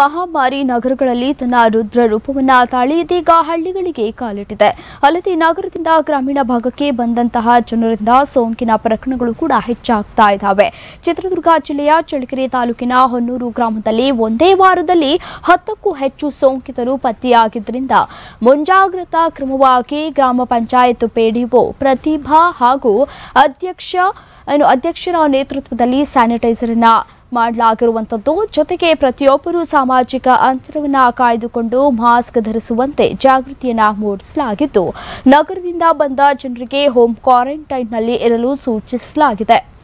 ಮಹಾಮಾರಿ ನಗರಗಳಲ್ಲಿ ತನ್ನ ರುದ್ರ ರೂಪವನ್ನ ತಾಳಿ ಇದೀಗ ಹಳ್ಳಿಗಳಿಗೆ ಕಾಲಿಟ್ಟಿದೆ. ಅಲ್ಲದೆ ನಗರದಿಂದ ಗ್ರಾಮೀಣ ಭಾಗಕ್ಕೆ ಬಂದಂತಹ ಜನರಿಂದ ಸೋಂಕಿನ ಪ್ರಕರಣಗಳು ಕೂಡ ಹೆಚ್ಚಾಗ್ತಾ ಇದ್ದಾವೆ. ಚಿತ್ರದುರ್ಗ ಜಿಲ್ಲೆಯ ಚಳ್ಳಕೆರೆ ತಾಲೂಕಿನ ಹೊನ್ನೂರು ಗ್ರಾಮದಲ್ಲಿ ಒಂದೇ ವಾರದಲ್ಲಿ ಹತ್ತಕ್ಕೂ ಹೆಚ್ಚು ಸೋಂಕಿತರು ಪತ್ತೆಯಾಗಿದ್ದರಿಂದ ಮುಂಜಾಗ್ರತಾ ಕ್ರಮವಾಗಿ ಗ್ರಾಮ ಪಂಚಾಯತ್ ಪಿಡಿಒ ಪ್ರತಿಭಾ ಹಾಗೂ ಅಧ್ಯಕ್ಷ ಅಧ್ಯಕ್ಷರ ನೇತೃತ್ವದಲ್ಲಿ ಸ್ಯಾನಿಟೈಸರ್ನ ಮಾಡಲಾಗಿರುವಂಥದ್ದು. ಜೊತೆಗೆ ಪ್ರತಿಯೊಬ್ಬರೂ ಸಾಮಾಜಿಕ ಅಂತರವನ್ನು ಕಾಯ್ದುಕೊಂಡು ಮಾಸ್ಕ್ ಧರಿಸುವಂತೆ ಜಾಗೃತಿಯನ್ನು ಮೂಡಿಸಲಾಗಿದ್ದು, ನಗರದಿಂದ ಬಂದ ಜನರಿಗೆ ಹೋಮ್ ಕ್ವಾರಂಟೈನ್ನಲ್ಲಿ ಇರಲು ಸೂಚಿಸಲಾಗಿದೆ.